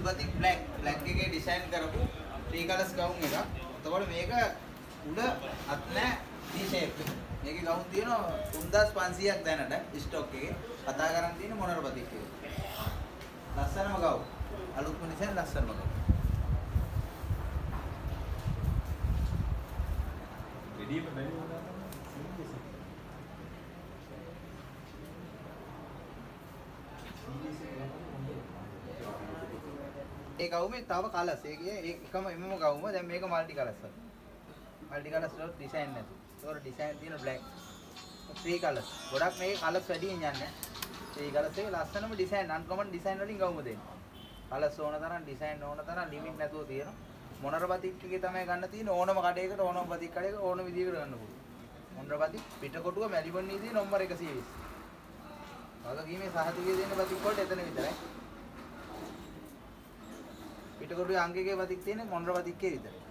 සිල්වතික් black black එකේ design කරපු three colours ගවුම් එකක්. එතකොට මේක උඩ අත් නැහැ D shape එක. මේකේ ගවුම් තියෙනවා 3500ක් දැනට ස්ටොක් එකේ. කතා කරන් තියෙන මොනරපතික් එක. ලස්සනම ගවුම්. අලුත්ම ඩිසයින් ලස්සනම ගවුම්. රෙඩිම බැරි වුණා ඒ ගවුමේ තව කලර්ස්. ඒ කියේ ඒ එකම එමම ගවුම. දැන් මේක මල්ටි කලර්ස් වල. මල්ටි කලර්ස් වල ඩිසයින් නැතු. ඒතකොට ඩිසයින් තියෙන බ්ලැක්. Three colours. ගොඩක් මේකේ කලර්ස් වැඩියෙන් යන්නේ. ත්‍රී කලර්ස් එකේ ලස්සනම ඩිසයින් අන්කමන් ඩිසයින් වලින් ගවුම දෙන්නේ. කලර්ස් ඕන තරම් ඩිසයින් ඕන තරම් ලිමිට් නැතුව තියෙනවා. මොනර බතික් එකේ තමයි ගන්න තියෙන්නේ ඕනම කඩේකට ඕනම බතික් කඩේක ඕන විදිහකට ගන්න පුළුවන්. මොනර බතික් පිටකොටුව මැලිබන් නීතියේ නම්බර 120. වගකීමේ සහතිකයේ දෙන බතික් වලට එතන විතරයි. පිටකොටුවේ අංකයේ බතික් තියෙන්නේ මොනර බතික්කේ විතරයි.